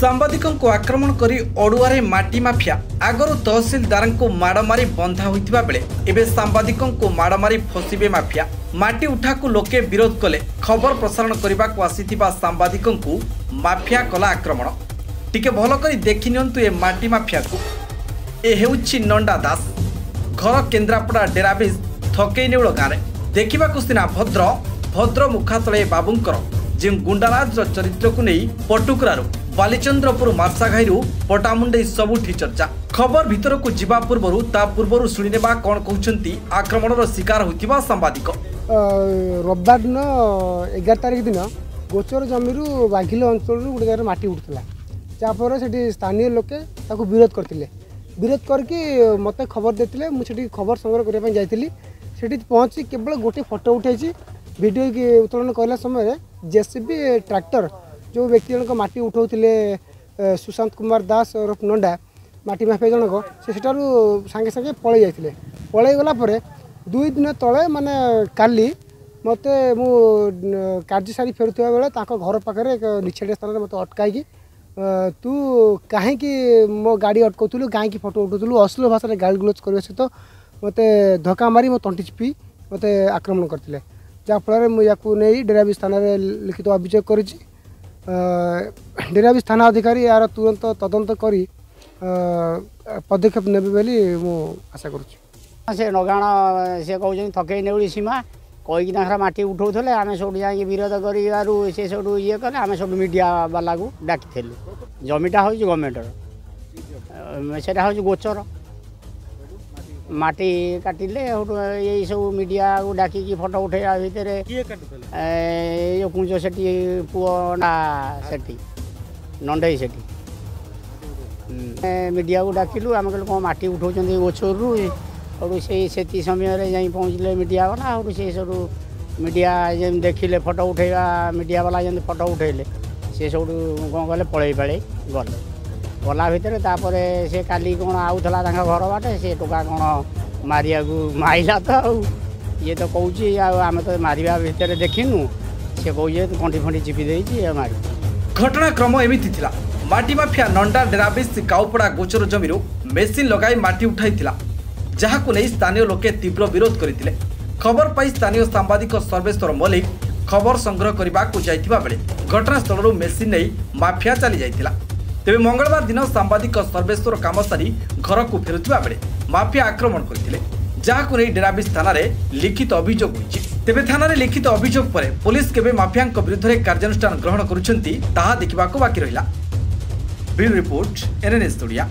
ସାମ୍ବାଦିକଙ୍କୁ ଆକ୍ରମଣ କରି ଅଡୁଆରେ ମାଟି ମାଫିଆ ଆଗରୁ ତହସିଲଦାରଙ୍କୁ ମାଡ଼ ମାରି ବନ୍ଧା ହୋଇଥିବା ବେଳେ ଏବେ ସାମ୍ବାଦିକଙ୍କୁ ମାଡ଼ ମାରି ଫସିବେ ମାଫିଆ। ମାଟି ଉଠାକୁ ଲୋକେ ବିରୋଧ କଲେ। ଖବର ପ୍ରସାରଣ କରିବାକୁ ଆସିଥିବା ସାମ୍ବାଦିକଙ୍କୁ ମାଫିଆ କଲା ଆକ୍ରମଣ। ଟିକେ ଭଲ କରି ଦେଖିନିଅନ୍ତୁ ଏ ମାଟି ମାଫିଆକୁ। ଏ ହେଉଛି ନଣ୍ଡା ଦାସ। ଘର କେନ୍ଦ୍ରାପଡ଼ା ଡେରାବିଜ ଥକେଇ ନେଉଳ ଗାଁରେ। ଦେଖିବାକୁ ସିନା ଭଦ୍ର ଭଦ୍ର ମୁଖାତଳେ ଏ ବାବୁଙ୍କର। ଯେଉଁ ଗୁଣ୍ଡାରାଜର ଚରିତ୍ରକୁ ନେଇ ପଟୁକୁରାରୁ ବାଲିଚନ୍ଦ୍ରପୁର ମାର୍ସାଘାଇରୁ ପଟାମୁଣ୍ଡେଇ ସବୁଠି ଚର୍ଚ୍ଚା ଖବର ଭିତରକୁ ଯିବା ପୂର୍ବରୁ ତା ପୂର୍ବରୁ ଶୁଣିନେବା କ'ଣ କହୁଛନ୍ତି ଆକ୍ରମଣର ଶିକାର ହୋଇଥିବା ସାମ୍ବାଦିକ ଅ, ରବିବାର ଦିନ ଏଗାର ତାରିଖ ଦିନ ଗୋଚର ଜମିରୁ ବାଘିଲ ଅଞ୍ଚଳରୁ ଗୋଟେ ଜାଗାରେ ମାଟି ଉଠୁଥିଲା। ଯାହାଫଳରେ ସେଠି ସ୍ଥାନୀୟ ଲୋକେ ତାକୁ ବିରୋଧ କରିଥିଲେ। ବିରୋଧ କରିକି ମୋତେ ଖବର ଦେଇଥିଲେ ମୁଁ ସେଠି ଖବର ସଂଗ୍ରହ କରିବା ପାଇଁ ଯାଇଥିଲି। ସେଠି ପହଞ୍ଚି କେବଳ ଗୋଟେ ଫଟୋ ଉଠାଇଛି। ଭିଡ଼ିଓ କି ଉତ୍ତୋଳନ କରିଲା ସମୟରେ ଜେସିବି ଟ୍ରାକ୍ଟର ଯେଉଁ ବ୍ୟକ୍ତି ଜଣକ ମାଟି ଉଠାଉଥିଲେ ଏ, ସୁଶାନ୍ତ କୁମାର ଦାସ ଓରଫ ନଣ୍ଡା ମାଟି ମାଫିଆ ଜଣକ ସେ ସେଠାରୁ ସାଙ୍ଗେ ସାଙ୍ଗେ ପଳେଇ ଯାଇଥିଲେ ପଳେଇ ଗଲା ପରେ ଦୁଇ ଦିନ ତଳେ ମାନେ କାଲି ମୋତେ ମୁଁ ନ- କାର୍ଯ୍ୟ ସାରି ଫେରୁଥିବା ବେଳେ ତାଙ୍କ ଘର ପାଖରେ ଏକ ନିଛାଟିଆ ସ୍ଥାନରେ ମୋତେ ଅଟକାଇକି ଅ, ତୁ କାହିଁକି ମୋ ଗାଡ଼ି ଅଟକାଉଥିଲୁ କାହିଁକି ଫଟୋ ଉଠାଉଥିଲୁ ଅଶ୍ଳୀଳ ଭାଷାରେ ଗାଳି ଗୁଲଜ କରିବା ସହିତ ମୋତେ ଧକ୍କା ମାରି ମୋ ତଣ୍ଟି ଚିପି ମୋତେ ଆକ୍ରମଣ କରିଥିଲେ ଯାହାଫଳରେ ମୁଁ ୟାକୁ ନେଇ ଡେରାବିଜ ଥାନାରେ ଲିଖିତ ଅଭିଯୋଗ କରିଛି। ଡେରାବିଜ ଥାନା ଅଧିକାରୀ ଏହାର ତୁରନ୍ତ ତଦନ୍ତ କରି ପଦକ୍ଷେପ ନେବେ ବୋଲି ମୁଁ ଆଶା କରୁଛି। ସେ ନଗାଣ ସେ କହୁଛନ୍ତି ଥକେଇ ନେଉଳି ସୀମା କହିକି ତାଙ୍କର ମାଟି ଉଠଉଥିଲେ ଆମେ ସବୁଠୁ ଯାଇକି ବିରୋଧ କରିବାରୁ ସେ ସବୁଠୁ ଇଏ କଲେ ଆମେ ସବୁ ମିଡ଼ିଆ ବାଲାକୁ ଡାକିଥିଲୁ। ଜମିଟା ହେଉଛି ଗଭର୍ଣ୍ଣମେଣ୍ଟର ସେଟା ହେଉଛି ଗୋଚର। মাটি কাটিলে সেটু এই সব মিডিয়া ডাকিকি ফটো উঠাইবা ভিতরে এই কুঞ্জ সেটি পুয় না সেটি নন্ডেই সেটি মিডিয়া ডাকিলু আমি কহিলু কম মাটি উঠাউছেন গোছরু সেটু সেই সেতি সময়ের যাই পৌঁছলে মিডিয়া গলা সেটু সেই সব মিডিয়া যেমন দেখিলে ফটো উঠাইবা মিডিয়া বালা যেমন ফটো উঠাইলে সে সবু কম কলে পলাই পালাই গলে ଗଲେ ଭିତରେ ତାପରେ ସେ କାଲି କ'ଣ ଆଉଥିଲା ତାଙ୍କ ଘର ବାଟେ ସେ ଟୋକା କ'ଣ ମାରିବାକୁ ମାଇଲା ତ ଆଉ। ଇଏ ତ କହୁଛି ଆଉ ଆମେ ତ ମାରିବା ଭିତରେ ଦେଖିନୁ। ସେ କହୁଛି କଣ୍ଠି ଫଣ୍ଠି ଚିପି ଦେଇଛି ମାରି ଘଟଣାକ୍ରମ ଏମିତି ଥିଲା। ମାଟି ମାଫିଆ ନଣ୍ଡା ଡେରାବିସ୍ କାଉପଡ଼ା ଗୋଚର ଜମିରୁ ମେସିନ୍ ଲଗାଇ ମାଟି ଉଠାଇଥିଲା। ଯାହାକୁ ନେଇ ସ୍ଥାନୀୟ ଲୋକେ ତୀବ୍ର ବିରୋଧ କରିଥିଲେ। ଖବର ପାଇ ସ୍ଥାନୀୟ ସାମ୍ବାଦିକ ସର୍ବେଶ୍ୱର ମଲ୍ଲିକ ଖବର ସଂଗ୍ରହ କରିବାକୁ ଯାଇଥିବା ବେଳେ ଘଟଣାସ୍ଥଳରୁ ମେସିନ୍ ନେଇ ମାଫିଆ ଚାଲି ଯାଇଥିଲା ତେବେ ମଙ୍ଗଳବାର ଦିନ ସାମ୍ବାଦିକ ସର୍ବେଶ୍ୱର କାମ ସାରି ଘରକୁ ଫେରୁଥିବା ବେଳେ ମାଫିଆ ଆକ୍ରମଣ କରିଥିଲେ ଯାହାକୁ ନେଇ ଡେରାବିସ୍ ଥାନାରେ ଲିଖିତ ଅଭିଯୋଗ ହୋଇଛି। ତେବେ ଥାନାରେ ଲିଖିତ ଅଭିଯୋଗ ପରେ ପୋଲିସ କେବେ ମାଫିଆଙ୍କ ବିରୁଦ୍ଧରେ କାର୍ଯ୍ୟାନୁଷ୍ଠାନ ଗ୍ରହଣ କରୁଛନ୍ତି ତାହା ଦେଖିବାକୁ ବାକି ରହିଲା। Bureau report NNS Odia